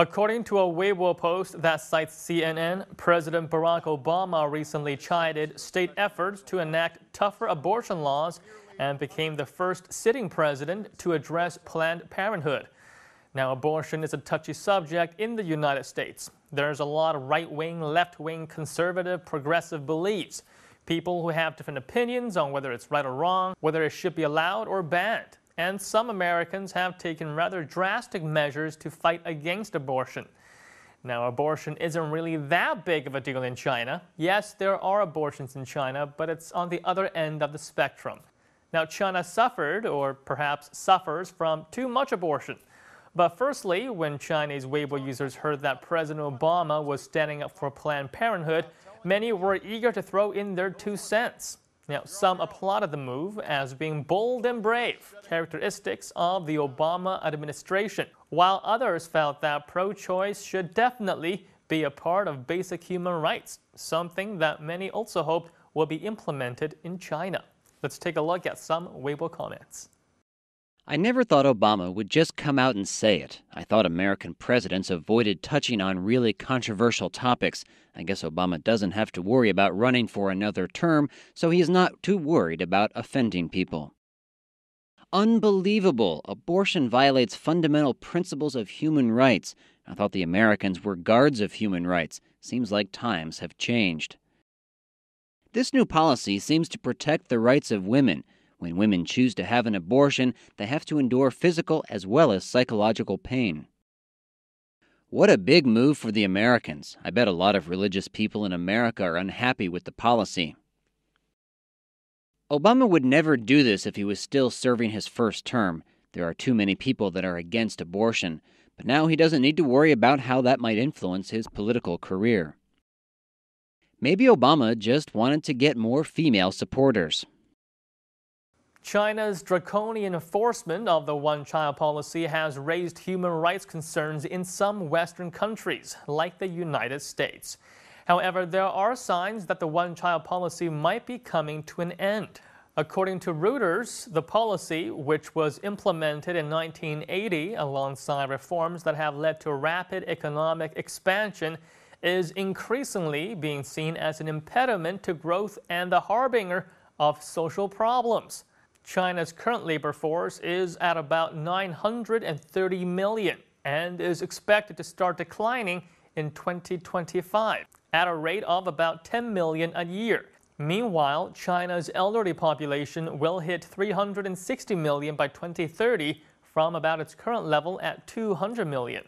According to a Weibo post that cites CNN, President Barack Obama recently chided state efforts to enact tougher abortion laws and became the first sitting president to address Planned Parenthood. Now, abortion is a touchy subject in the United States. There's a lot of right wing, left wing, conservative, progressive beliefs. People who have different opinions on whether it's right or wrong, whether it should be allowed or banned. And some Americans have taken rather drastic measures to fight against abortion. Now, abortion isn't really that big of a deal in China. Yes, there are abortions in China, but it's on the other end of the spectrum. Now, China suffered, or perhaps suffers, from too much abortion. But firstly, when Chinese Weibo users heard that President Obama was standing up for Planned Parenthood, many were eager to throw in their two cents. Now, some applauded the move as being bold and brave, characteristics of the Obama administration, while others felt that pro choice should definitely be a part of basic human rights, something that many also hoped will be implemented in China. Let's take a look at some Weibo comments. I never thought Obama would just come out and say it. I thought American presidents avoided touching on really controversial topics. I guess Obama doesn't have to worry about running for another term, so he's not too worried about offending people. Unbelievable! Abortion violates fundamental principles of human rights. I thought the Americans were guards of human rights. Seems like times have changed. This new policy seems to protect the rights of women. When women choose to have an abortion, they have to endure physical as well as psychological pain. What a big move for the Americans. I bet a lot of religious people in America are unhappy with the policy. Obama would never do this if he was still serving his first term. There are too many people that are against abortion, but now he doesn't need to worry about how that might influence his political career. Maybe Obama just wanted to get more female supporters. China's draconian enforcement of the one child policy has raised human rights concerns in some Western countries, like the United States. However, there are signs that the one child policy might be coming to an end. According to Reuters, the policy, which was implemented in 1980 alongside reforms that have led to rapid economic expansion, is increasingly being seen as an impediment to growth and the harbinger of social problems. China's current labor force is at about 930 million and is expected to start declining in 2025 at a rate of about 10 million a year. Meanwhile, China's elderly population will hit 360 million by 2030 from about its current level at 200 million.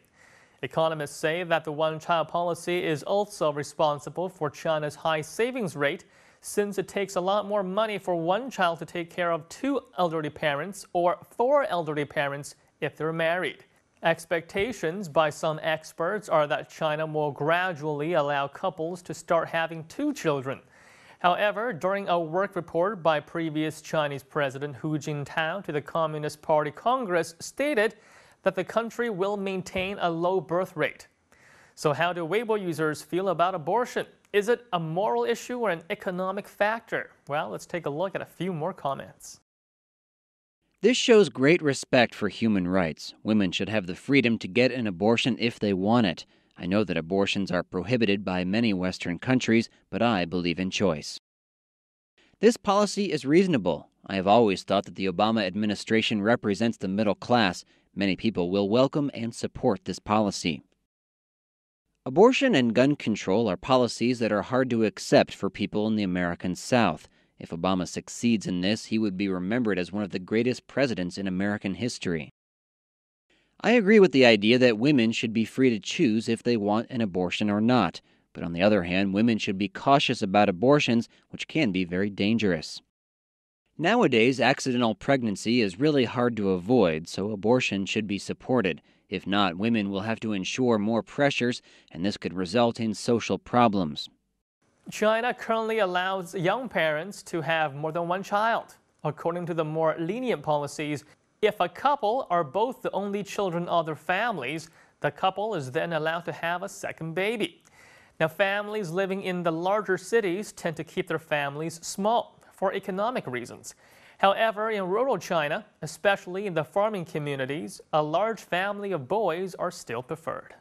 Economists say that the one child policy is also responsible for China's high savings rate since it takes a lot more money for one child to take care of two elderly parents or four elderly parents if they're married. Expectations by some experts are that China will gradually allow couples to start having two children. However, during a work report by previous Chinese President Hu Jintao to the Communist Party Congress stated that the country will maintain a low birth rate. So how do Weibo users feel about abortion? Is it a moral issue or an economic factor? Well, let's take a look at a few more comments. This shows great respect for human rights. Women should have the freedom to get an abortion if they want it. I know that abortions are prohibited by many Western countries, but I believe in choice. This policy is reasonable. I have always thought that the Obama administration represents the middle class. Many people will welcome and support this policy. Abortion and gun control are policies that are hard to accept for people in the American South. If Obama succeeds in this, he would be remembered as one of the greatest presidents in American history. I agree with the idea that women should be free to choose if they want an abortion or not, but on the other hand, women should be cautious about abortions, which can be very dangerous. Nowadays, accidental pregnancy is really hard to avoid, so abortion should be supported. If not, women will have to endure more pressures, and this could result in social problems. China currently allows young parents to have more than one child. According to the more lenient policies, if a couple are both the only children of their families, the couple is then allowed to have a second baby. Now, families living in the larger cities tend to keep their families small for economic reasons. However, in rural China, especially in the farming communities, a large family of boys are still preferred.